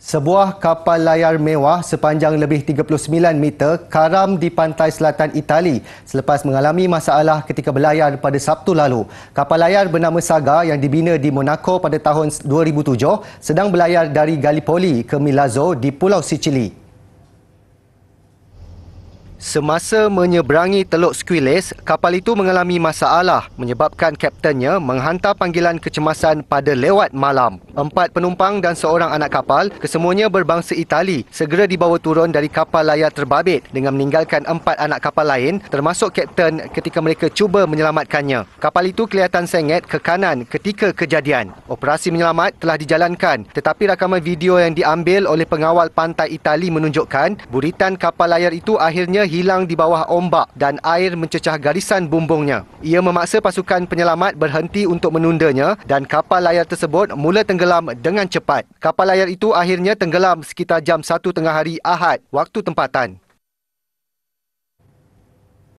Sebuah kapal layar mewah sepanjang lebih 39 meter karam di pantai selatan Itali selepas mengalami masalah ketika berlayar pada Sabtu lalu. Kapal layar bernama Saga yang dibina di Monaco pada tahun 2007 sedang berlayar dari Gallipoli ke Milazzo di Pulau Sicily. Semasa menyeberangi Teluk Squiles, kapal itu mengalami masalah menyebabkan kaptennya menghantar panggilan kecemasan pada lewat malam. Empat penumpang dan seorang anak kapal, kesemuanya berbangsa Itali, segera dibawa turun dari kapal layar terbabit dengan meninggalkan empat anak kapal lain termasuk kapten ketika mereka cuba menyelamatkannya. Kapal itu kelihatan sengit ke kanan ketika kejadian. Operasi menyelamat telah dijalankan tetapi rakaman video yang diambil oleh pengawal pantai Itali menunjukkan buritan kapal layar itu akhirnya hilang di bawah ombak dan air mencecah garisan bumbungnya. Ia memaksa pasukan penyelamat berhenti untuk menundanya dan kapal layar tersebut mula tenggelam dengan cepat. Kapal layar itu akhirnya tenggelam sekitar jam 1 tengah hari Ahad waktu tempatan.